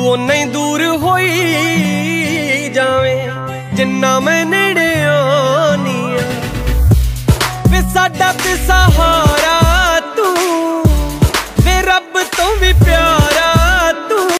ਉਨਾ ਹੀ ਦੂਰ ਹੋਈ ਜਾਵੇਂ ਜਿੰਨਾ ਮੈਂ ਨੇੜੇ ਆਨੀ ਆ ਵੇ ਸਾਡਾ ਪਿਸਾ